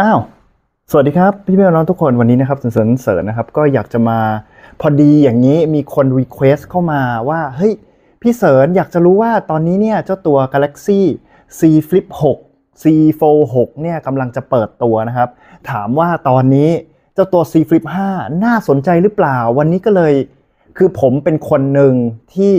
อ้าว สวัสดีครับ พี่พี่น้องทุกคนวันนี้นะครับเสริญเสริญนะครับ ก็อยากจะมาพอดีอย่างนี้มีคน request เข้ามาว่า เฮ้ย พี่เสริญอยากจะรู้ว่าตอนนี้เนี่ย เจ้าตัว Galaxy C Flip 6 C Fold 6เนี่ยกำลังจะเปิดตัวนะครับ ถามว่าตอนนี้เจ้าตัว Z Flip 5 น่าสนใจหรือเปล่า วันนี้ก็เลยคือผมเป็นคนหนึ่งที่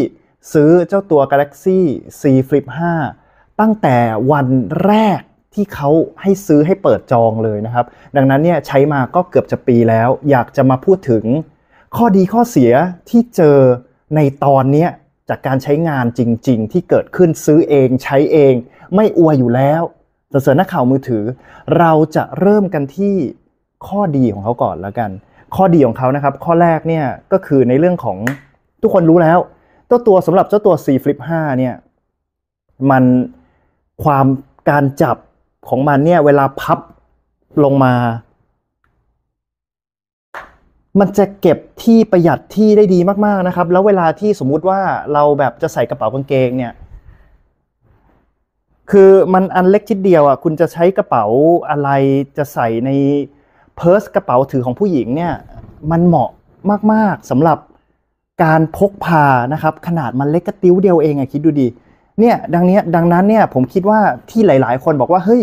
ซื้อเจ้าตัว Galaxy Z Flip 5 ตั้งแต่วันแรก ที่เขาให้ซื้อให้เปิดจองเลยนะครับ ดังนั้นเนี่ยใช้มาก็เกือบจะปีแล้ว อยากจะมาพูดถึง ข้อดีข้อเสียที่เจอในตอนนี้จากการใช้งานจริง ๆ ที่เกิดขึ้นซื้อเองใช้เอง ไม่อวยอยู่แล้วเสริญนักข่าวมือถือ เราจะเริ่มกันที่ข้อดีของเขาก่อนแล้วกัน ข้อดีของเขานะครับ ข้อแรกเนี่ยก็คือในเรื่องของทุกคนรู้แล้วเจ้าตัวสำหรับเจ้าตัว C Flip 5เนี่ยมันความการจับ ของมันเนี่ยเวลาพับลงมา มันจะเก็บที่ประหยัดที่ได้ดีมากๆนะครับ แล้วเวลาที่สมมุติว่าเราแบบจะใส่กระเป๋ากางเกงเนี่ย คือมันอันเล็กชิดเดียวอะคุณจะใช้กระเป๋าอะไรจะใส่ในเพิร์สกระเป๋าถือของผู้หญิงเนี่ย มันเหมาะมากๆสำหรับการพกพานะครับ ขนาดมันเล็กกระติ้วเดียวเองอะคิดดูดี เนี่ยดังนี้ดังนั้นเนี่ยผมคิดว่าที่หลาย ๆ คนบอกว่าเฮ้ย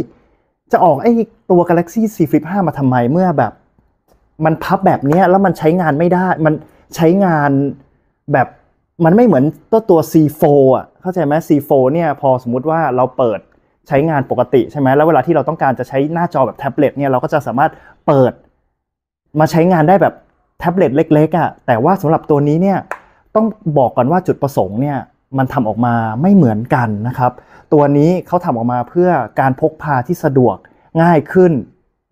จะออกไอ้ตัว Galaxy C Flip 5 มาทำไมเมื่อแบบ มันพับแบบนี้แล้วมันใช้งานไม่ได้ มันใช้งานแบบมันไม่เหมือนตัวตัว C4 อะเข้าใจไหม C4 เนี่ยพอสมมติว่าเราเปิดใช้งานปกติใช่ไหมแล้วเวลาที่เราต้องการจะใช้หน้าจอแบบแท็บเล็ตเนี่ยเราก็จะสามารถเปิดมาใช้งานได้แบบแท็บเล็ตเล็กๆอะแต่ว่าสำหรับตัวนี้เนี่ยต้องบอกก่อนว่าจุดประสงค์เนี่ย มันทำออกมาไม่เหมือนกันนะครับ ตัวนี้เขาทำออกมาเพื่อการพกพาที่สะดวกง่ายขึ้น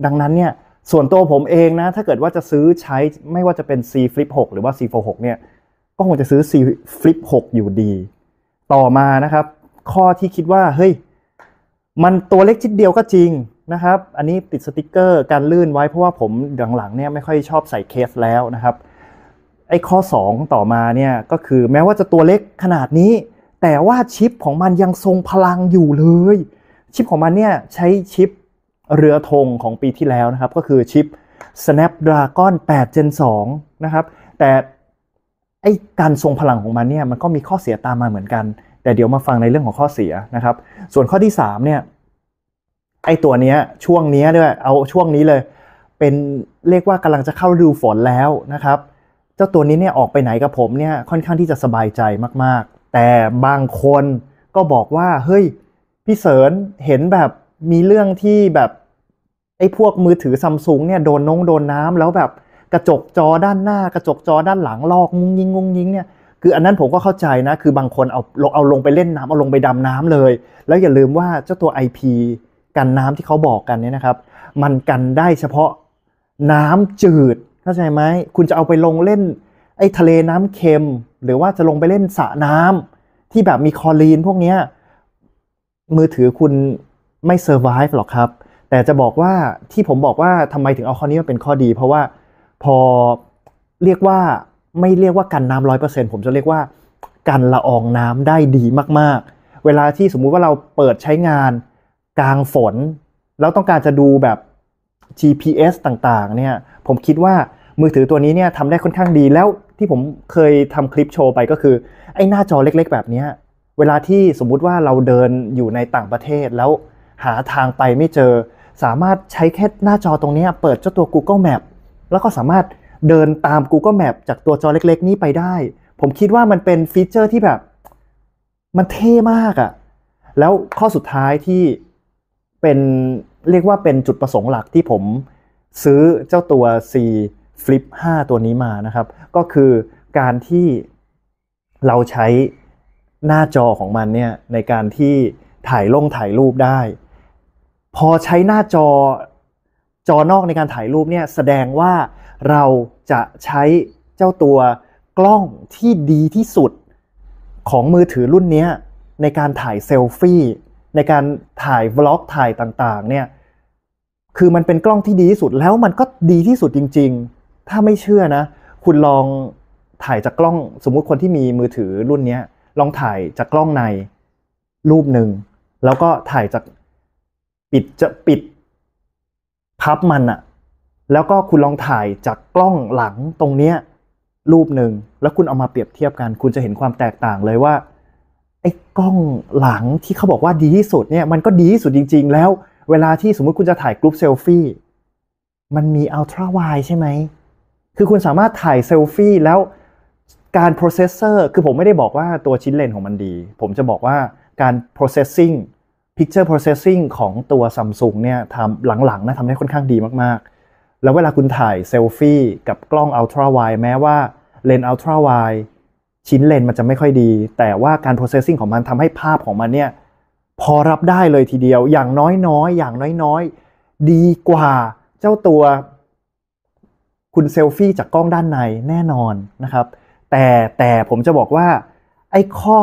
ดังนั้นเนี่ยส่วนตัวผมเองนะ ถ้าเกิดว่าจะซื้อใช้ไม่ว่าจะเป็น C Flip 6 หรือว่า C Fold 6เนี่ยก็คงจะซื้อ C Flip 6 อยู่ดี ต่อมานะครับ ข้อที่คิดว่าเฮ้ยมันตัวเล็กชิดเดียวก็จริงนะครับ อันนี้ติดสติกเกอร์การลื่นไว้เพราะว่าผมหลังๆเนี่ยไม่ค่อยชอบใส่เคสแล้วนะครับ ไอ้ข้อ 2 ต่อมาเนี่ยก็คือแม้ว่าจะตัวเล็กขนาดนี้ แต่ว่าชิปของมันยังทรงพลังอยู่เลย ชิปของมันเนี่ยใช้ชิปเรือธงของปีที่แล้วนะครับ ก็คือชิป Snapdragon 8 Gen 2 นะครับ แต่ไอ้การทรงพลังของมันเนี่ยมันก็มีข้อเสียตามมาเหมือนกัน แต่เดี๋ยวมาฟังในเรื่องของข้อเสียนะครับ ส่วนข้อที่ 3 เนี่ยไอ้ตัวเนี้ยช่วงนี้ด้วยเอาช่วงนี้เลย เป็นเรียกว่ากำลังจะเข้าฤดูฝนแล้วนะครับ เจ้าตัวนี้เนี่ยออกไปไหนกับผมเนี่ยค่อนข้างที่จะสบายใจมากๆ แต่บางคนก็บอกว่าเฮ้ยพี่เสริญเห็นแบบมีเรื่องที่แบบไอ้พวกมือถือซัมซุงเนี่ยโดนนงโดนน้ำแล้วแบบกระจกจอด้านหน้ากระจกจอด้านหลังลอกงุ้งยิงงุ้งยิงเนี่ยคืออันนั้นผมก็เข้าใจนะ คือบางคนเอาเอาลงไปเล่นน้ำเอาลงไปดำน้ำเลย แล้วอย่าลืมว่าเจ้าตัว IP กันน้ำที่เขาบอกกันเนี่ยนะครับ มันกันได้เฉพาะน้ำจืด เข้าใจไหมคุณจะเอาไปลงเล่นไอ้ทะเลน้ำเค็ม หรือว่าจะลงไปเล่นสระน้ำที่แบบมีคลอรีนพวกนี้มือถือคุณไม่เซอร์ไวฟ์หรอกครับ แต่จะบอกว่าที่ผมบอกว่าทำไมถึงเอาข้อนี้มาเป็นข้อดี เพราะว่าพอเรียกว่าไม่เรียกว่ากันน้ำร้อยเปอร์เซ็นผมจะเรียกว่ากันละอองน้ำได้ดีมากๆ เวลาที่สมมุติว่าเราเปิดใช้งานกลางฝน แล้วต้องการจะดูแบบ GPS ต่างๆ เนี่ย ผมคิดว่า มือถือตัวนี้เนี่ยทำได้ค่อนข้างดีแล้วที่ผมเคยทำคลิปโชว์ไปก็คือ ไอ้หน้าจอเล็กๆ แบบนี้เวลาที่สมมุติว่าเราเดินอยู่ในต่างประเทศแล้วหาทางไปไม่เจอ สามารถใช้แค่หน้าจอตรงนี้เปิดเจ้าตัว Google Map แล้วก็สามารถเดินตาม Google Map จากตัวจอเล็กๆ นี้ไปได้ ผมคิดว่ามันเป็นฟีเจอร์ที่แบบ มันเท่มากอะ่ะแล้วข้อสุดท้ายที่เป็นเรียกว่าเป็นจุดประสงค์หลักที่ผมซื้อเจ้าตัว C Flip 5 ตัวนี้มานะครับ ก็คือการที่เราใช้หน้าจอของมันเนี่ยในการที่ถ่ายลงถ่ายรูปได้ พอใช้หน้าจอจอนอกในการถ่ายรูปเนี่ยแสดงว่าเราจะใช้เจ้าตัวกล้องที่ดีที่สุดของมือถือรุ่นนี้ในการถ่ายเซลฟี่ในการถ่ายวล็อกถ่ายต่างๆเนี่ยคือมันเป็นกล้องที่ดีที่สุดแล้วมันก็ดีที่สุดจริง ๆ ถ้าไม่เชื่อนะ คุณลองถ่ายจากกล้องสมมุติคนที่มีมือถือรุ่นนี้ลองถ่ายจากกล้องในรูปหนึ่งแล้วก็ถ่ายจากปิดจะปิดพับมันอะแล้วก็คุณลองถ่ายจากกล้องหลังตรงเนี้ยรูปหนึ่งแล้วคุณเอามาเปรียบเทียบกัน คุณจะเห็นความแตกต่างเลยว่าไอ้กล้องหลังที่เขาบอกว่าดีที่สุดเนี่ยมันก็ดีที่สุดจริง ๆ แล้ว เวลาที่สมมุติคุณจะถ่าย group selfie มันมี ultra wideใช่ไหม คือคุณสามารถถ่ายเซลฟี่แล้วการ processor คือผมไม่ได้บอกว่าตัวชิ้นเลนของมันดี ผมจะบอกว่าการ processing picture processing ของตัว Samsung เนี่ยทำหลังๆนะทำได้ค่อนข้างดีมากๆ แล้วเวลาคุณถ่ายเซลฟี่กับกล้อง ultra wide แม้ว่าเลนส์ ultra wide ชิ้นเลนมันจะไม่ค่อยดี แต่ว่าการ processing ของมันทำให้ภาพของมันเนี่ยพอรับได้เลยทีเดียวอย่างน้อยๆ อย่างน้อยๆ ดีกว่าเจ้าตัว คุณเซลฟี่จากกล้องด้านในแน่นอนนะครับ แต่แต่ผมจะบอกว่าไอ้ข้อ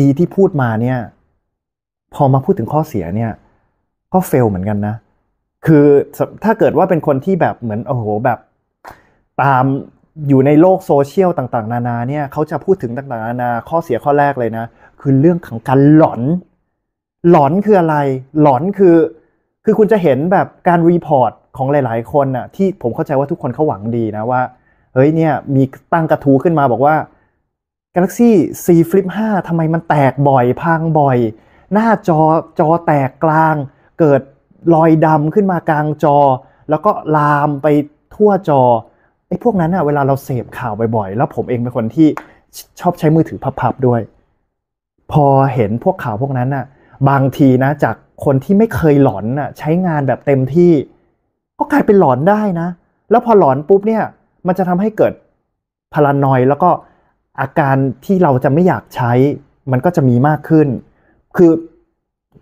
ดีที่พูดมาเนี่ย พอมาพูดถึงข้อเสียเนี่ย ก็เฟลเหมือนกันนะ คือถ้าเกิดว่าเป็นคนที่แบบเหมือนโอ้โหแบบตามอยู่ในโลกโซเชียลต่างๆ นานาเนี่ยเขาจะพูดถึงต่างๆ นานาข้อเสียข้อแรกเลยนะ คือเรื่องของการหลอน หลอนคืออะไร หลอนคือ คือคุณจะเห็นแบบการ report ของหลาย ๆ คนน่ะที่ผมเข้าใจว่าทุกคนเขาหวังดีนะว่า เฮ้ยเนี่ยมีตั้งกระทู้ขึ้นมาบอกว่า Galaxy C Flip 5ทำไมมันแตกบ่อยพังบ่อย หน้าจอจอแตกกลาง เกิดรอยดำขึ้นมากลางจอ แล้วก็ลามไปทั่วจอไอ้พวกนั้นอะเวลาเราเสพข่าวบ่อยๆ แล้วผมเองเป็นคนที่ชอบใช้มือถือพับๆด้วย พอเห็นพวกข่าวพวกนั้นอะบางทีนะจาก คนที่ไม่เคยหลอนอะใช้งานแบบเต็มที่ ก็กลายเป็นหลอนได้นะ แล้วพอหลอนปุ๊บเนี่ย มันจะทำให้เกิดพลานอยแล้วก็อาการที่เราจะไม่อยากใช้ มันก็จะมีมากขึ้น คือ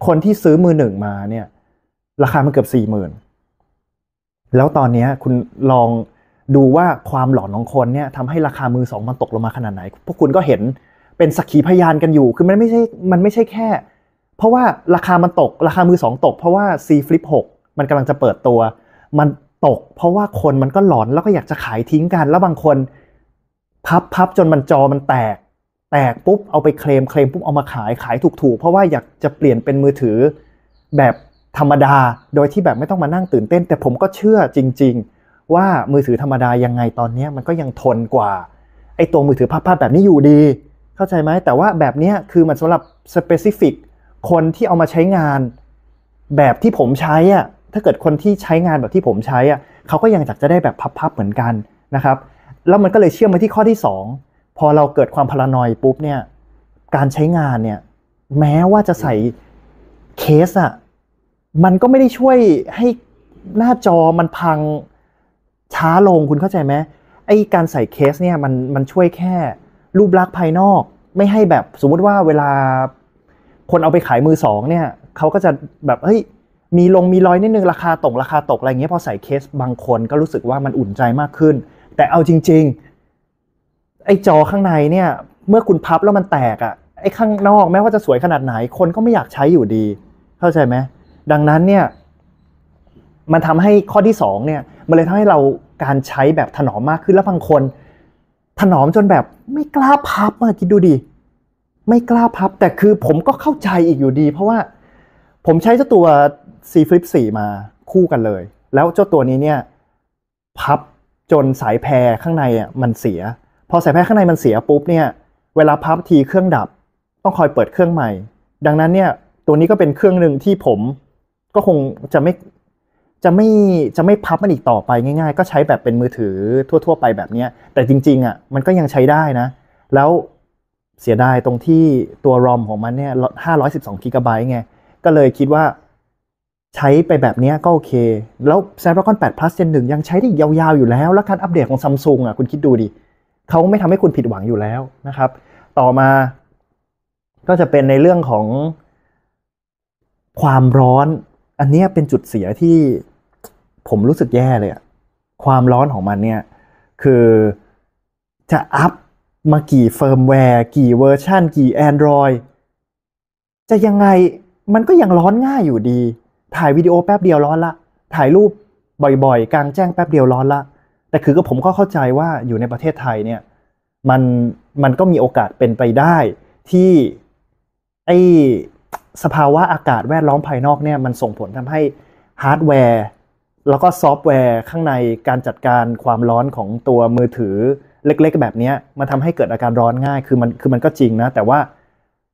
คนที่ซื้อมือหนึ่งมาเนี่ย ราคามันเกือบสี่หมื่นแล้วตอนนี้คุณลองดูว่าความหลอนของคนเนี่ยทำให้ราคามือสองมันตกลงมาขนาดไหน พวกคุณก็เห็นเป็นสักขีพยานกันอยู่ คือมันไม่ใช่ มันไม่ใช่แค่ เพราะว่าราคามันตกราคามือสองตก เพราะว่า C Flip 6 มันกำลังจะเปิดตัว มันตก เพราะว่าคนมันก็หลอนแล้วก็อยากจะขายทิ้งกัน แล้วบางคนพับพับจนมันจอมันแตก แตกปุ๊บเอาไปเคลมเคลมปุ๊บเอามาขายขายถูกๆ เพราะว่าอยากจะเปลี่ยนเป็นมือถือแบบธรรมดาโดยที่แบบไม่ต้องมานั่งตื่นเต้น แต่ผมก็เชื่อจริง ๆ ว่ามือถือธรรมดายังไงตอนนี้มันก็ยังทนกว่าไอ้ตัวมือถือพับๆแบบนี้อยู่ดี เข้าใจไหมแต่ว่าแบบนี้คือมันสำหรับ specific คนที่เอามาใช้งานแบบที่ผมใช้อะถ้าเกิดคนที่ใช้งานแบบที่ผมใช้อะเขาก็ยังอยากจะได้แบบพับๆเหมือนกันนะครับ แล้วมันก็เลยเชื่อมไปที่ข้อที่ 2 พอเราเกิดความพลานอยปุ๊บเนี่ยการใช้งานเนี่ยแม้ว่าจะใส่เคสอะมันก็ไม่ได้ช่วยให้หน้าจอมันพังช้าลงคุณเข้าใจไหมไอ้การใส่เคสเนี่ยมันมันช่วยแค่รูปลักษณ์ภายนอก ไม่ให้แบบสมมุติว่าเวลา คนเอาไปขายมือสองเนี่ยเขาก็จะแบบเฮ้ยมีลงมีรอยนิดนึงราคาตกราคาตกอะไรเงี้ยพอใส่เคสบางคนก็รู้สึกว่ามันอุ่นใจมากขึ้น แต่เอาจริง ๆ ไอ้จอข้างในเนี่ยเมื่อคุณพับแล้วมันแตกอะ่ะไอ้ข้างนอกแม้ว่าจะสวยขนาดไหน คนก็ไม่อยากใช้อยู่ดี เข้าใจไหมดังนั้นเนี่ยมันทำให้ข้อที่สองเนี่ยมันเลยทำให้เราการใช้แบบถนอมมากขึ้นแล้วบางคน ถนอมจนแบบไม่กล้าพับมาคิดดูดิ ไม่กล้าพับ แต่คือผมก็เข้าใจอีกอยู่ดี เพราะว่าผมใช้เจ้าตัว C Flip 4 มาคู่กันเลย แล้วเจ้าตัวนี้เนี่ยพับจนสายแพรข้างในอะมันเสีย พอสายแพรข้างในมันเสียปุ๊บเนี่ยเวลาพับทีเครื่องดับ ต้องคอยเปิดเครื่องใหม่ ดังนั้นเนี่ยตัวนี้ก็เป็นเครื่องหนึ่งที่ผมก็คงจะไม่จะไม่จะไม่พับมันอีกต่อไปง่าย ๆ ก็ใช้แบบเป็นมือถือทั่ว ๆ ไปแบบนี้แต่จริงๆอะมันก็ยังใช้ได้นะ แล้ว เสียดายตรงที่ตัว ROM ของมันเนี่ย512กิกะไบต์ไง ก็เลยคิดว่าใช้ไปแบบนี้ก็โอเค แล้ว Snapdragon 8 Plus Gen 1 ยังใช้ได้ยาวๆอยู่แล้ว แล้วการอัปเดตของ Samsung อะคุณคิดดูดิเขาไม่ทำให้คุณผิดหวังอยู่แล้วนะครับ ต่อมาก็จะเป็นในเรื่องของความร้อน อันนี้เป็นจุดเสียที่ผมรู้สึกแย่เลยอะความร้อนของมันเนี่ย คือจะอัพ มากี่เฟิร์มแวร์กี่เวอร์ชันกี่ Android จะยังไงมันก็ยังร้อนง่ายอยู่ดี ถ่ายวิดีโอแป๊บเดียวร้อนละ ถ่ายรูปบ่อยๆ กลางแจ้งแป๊บเดียวร้อนละ แต่คือก็ผมก็เข้าใจว่าอยู่ในประเทศไทยเนี่ยมันมันก็มีโอกาสเป็นไปได้ที่ไอ้สภาวะอากาศแวดล้อมภายนอกเนี่ยมันส่งผลทำให้ฮาร์ดแวร์ แล้วก็ซอฟต์แวร์ข้างในการจัดการความร้อนของตัวมือถือ เล็กๆ แบบนี้มันทำให้เกิดอาการร้อนง่าย คือมันคือมันก็จริงนะ แต่ว่า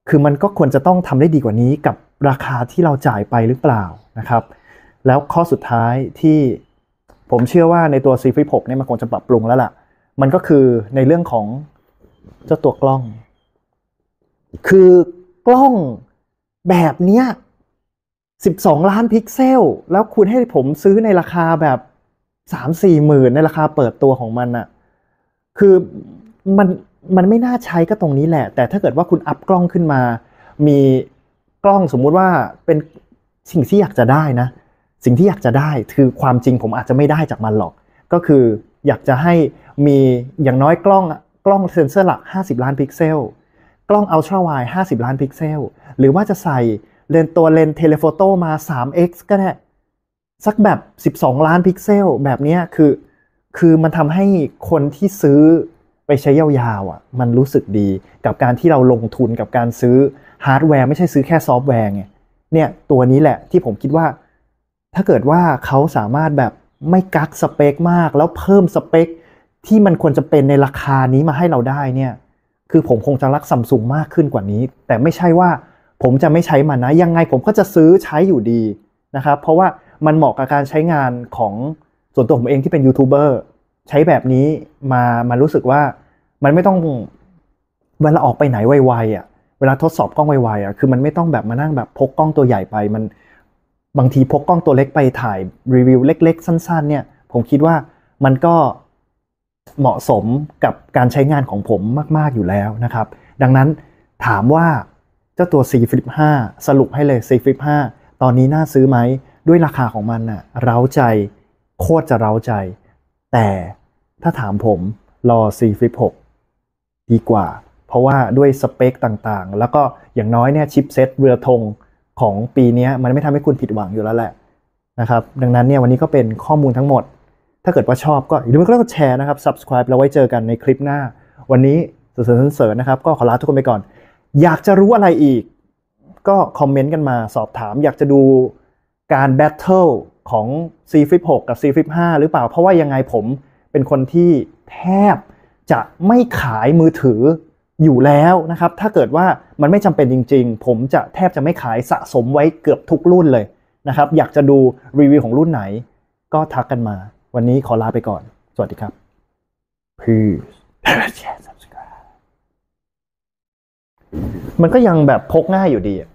คือมันก็ควรจะต้องทำได้ดีกว่านี้กับราคาที่เราจ่ายไปหรือเปล่านะครับ แล้วข้อสุดท้ายที่ผมเชื่อว่าในตัว C Flip 6เนี่ยมันคงจะปรับปรุงแล้วล่ะ มันก็คือในเรื่องของเจ้าตัวกล้อง คือกล้องแบบเนี้ย12 ล้านพิกเซล แล้วคุณให้ผมซื้อในราคาแบบ 3-4หมื่นในราคาเปิดตัวของมันอะ คือมันมันไม่น่าใช้ก็ตรงนี้แหละ แต่ถ้าเกิดว่าคุณ up กล้องขึ้นมา มีกล้องสมมุติว่าเป็นสิ่งที่อยากจะได้นะ สิ่งที่อยากจะได้คือความจริงผมอาจจะไม่ได้จากมันหรอก ก็คืออยากจะให้มีอย่างน้อยกล้องกล้องเซนเซอร์หลัก 50 ล้านพิกเซล กล้อง ultra wide 50 ล้านพิกเซล หรือว่าจะใส่เลนตัว lens telephoto มา 3x ก็ได้ สักแบบ 12 ล้านพิกเซล แบบนี้คือ คือมันทำให้คนที่ซื้อไปใช้ยาวๆอะมันรู้สึกดีกับการที่เราลงทุนกับการซื้อฮาร์ดแวร์ไม่ใช่ซื้อแค่ซอฟต์แวร์ไงเนี่ยตัวนี้แหละที่ผมคิดว่า ถ้าเกิดว่าเขาสามารถแบบไม่กักสเปคมาก แล้วเพิ่มสเปคที่มันควรจะเป็นในราคานี้มาให้เราได้เนี่ยคือผมคงจะรักซัมซุงมากขึ้นกว่านี้ แต่ไม่ใช่ว่าผมจะไม่ใช้มันนะ ยังไงผมก็จะซื้อใช้อยู่ดีนะครับ เพราะว่ามันเหมาะกับการใช้งานของ ส่วนตัวผมเองที่เป็นยูทูบเบอร์ใช้แบบนี้มามารู้สึกว่ามันไม่ต้องเวลาออกไปไหนไวๆอะเวลาทดสอบกล้องไวๆอะคือมันไม่ต้องแบบมานั่งแบบพกกล้องตัวใหญ่ไป มันบางทีพกกล้องตัวเล็กไปถ่ายรีวิวเล็ก ๆ สั้น ๆ เนี่ยผมคิดว่ามันก็เหมาะสมกับการใช้งานของผมมาก ๆ อยู่แล้วนะครับ ดังนั้นถามว่าเจ้าตัว C Flip 5 สรุปให้เลย C Flip 5 ตอนนี้น่าซื้อไหม ด้วยราคาของมันน่ะเร้าใจ โคตรจะเร้าใจ แต่ถ้าถามผมรอ C Flip 6 ดีกว่า เพราะว่าด้วยสเปคต่างๆ แล้วก็อย่างน้อยเนี่ยชิปเซ็ตเรือธงของปีนี้มันไม่ทำให้คุณผิดหวังอยู่แล้วแหละนะครับ ดังนั้นเนี่ยวันนี้ก็เป็นข้อมูลทั้งหมด ถ้าเกิดว่าชอบก็อย่าลืมกดแชร์นะครับ subscribe แล้วไว้เจอกันในคลิปหน้า วันนี้เสริญเสริญนะครับ ก็ขอลาทุกคนไปก่อน อยากจะรู้อะไรอีก ก็คอมเมนต์กันมาสอบถาม อยากจะดูการแบทเทิล ของ C Flip 6 กับ C Flip 5 หรือเปล่า เพราะว่ายังไงผมเป็นคนที่แทบจะไม่ขายมือถืออยู่แล้วนะครับ ถ้าเกิดว่ามันไม่จำเป็นจริง ๆ ผมจะแทบจะไม่ขายสะสมไว้เกือบทุกรุ่นเลยนะครับ อยากจะดูรีวิวของรุ่นไหน ก็ทักกันมา วันนี้ขอลาไปก่อน สวัสดีครับ Peace มันก็ยังแบบพกง่ายอยู่ดีอะ